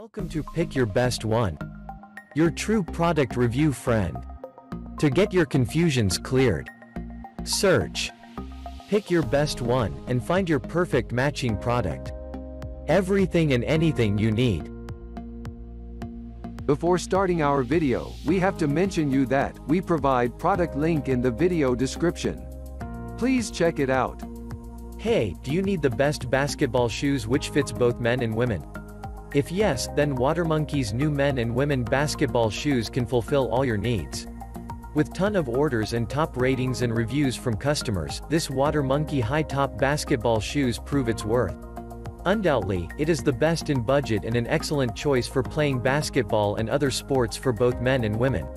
Welcome to Pick Your Best One, your true product review friend. To get your confusions cleared, search, pick your best one, and find your perfect matching product. Everything and anything you need. Before starting our video, we have to mention you that we provide product link in the video description. Please check it out. Hey, do you need the best basketball shoes which fits both men and women? If yes, then WaterMonkey's new men and women basketball shoes can fulfill all your needs. With ton of orders and top ratings and reviews from customers, this WaterMonkey high-top basketball shoes prove its worth. Undoubtedly, it is the best in budget and an excellent choice for playing basketball and other sports for both men and women.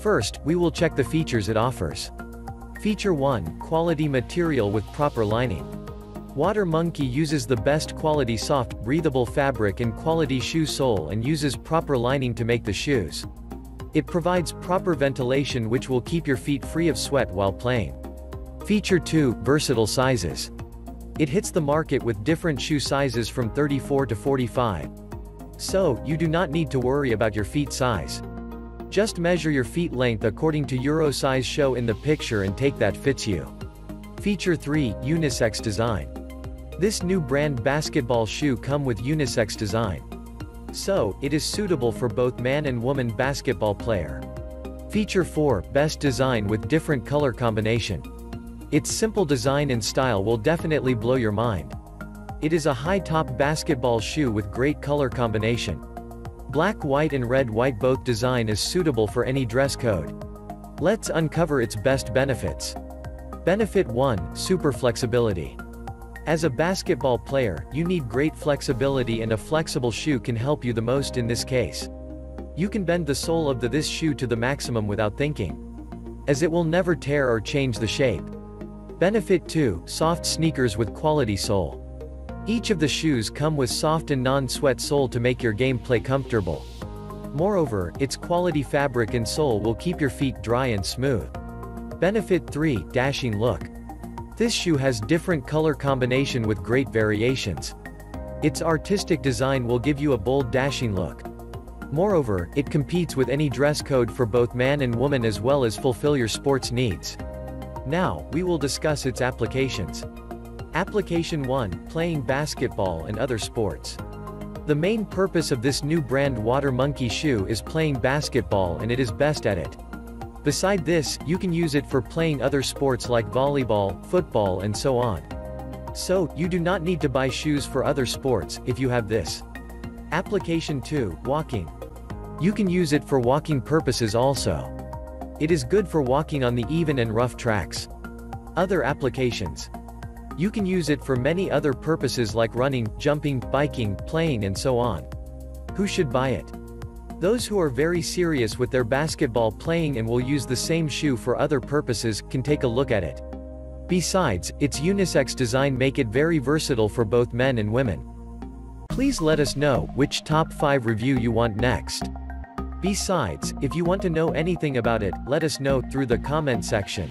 First, we will check the features it offers. Feature 1, Quality material with proper lining. WaterMonkey uses the best quality soft, breathable fabric and quality shoe sole and uses proper lining to make the shoes. It provides proper ventilation which will keep your feet free of sweat while playing. Feature 2, Versatile sizes. It hits the market with different shoe sizes from 34 to 45. So, you do not need to worry about your feet size. Just measure your feet length according to Euro size show in the picture and take that fits you. Feature 3, Unisex Design. This new brand basketball shoe come with unisex design. So, it is suitable for both man and woman basketball player. Feature 4, Best design with different color combination. Its simple design and style will definitely blow your mind. It is a high-top basketball shoe with great color combination. Black white and red white both design is suitable for any dress code. Let's uncover its best benefits. Benefit 1, Super Flexibility. As a basketball player, you need great flexibility and a flexible shoe can help you the most in this case. You can bend the sole of the this shoe to the maximum without thinking. As it will never tear or change the shape. Benefit 2, soft sneakers with quality sole. Each of the shoes come with soft and non-sweat sole to make your gameplay comfortable. Moreover, its quality fabric and sole will keep your feet dry and smooth. Benefit 3, dashing look. This shoe has different color combination with great variations. Its artistic design will give you a bold dashing look. Moreover, it competes with any dress code for both man and woman as well as fulfill your sports needs. Now, we will discuss its applications. Application 1, Playing basketball and other sports. The main purpose of this new brand WaterMonkey shoe is playing basketball and it is best at it. Beside this, you can use it for playing other sports like volleyball, football and so on. So, you do not need to buy shoes for other sports, if you have this. Application 2, Walking. You can use it for walking purposes also. It is good for walking on the even and rough tracks. Other applications. You can use it for many other purposes like running, jumping, biking, playing and so on. Who should buy it? Those who are very serious with their basketball playing and will use the same shoe for other purposes, can take a look at it. Besides, its unisex design make it very versatile for both men and women. Please let us know, which top 5 review you want next. Besides, if you want to know anything about it, let us know, through the comment section.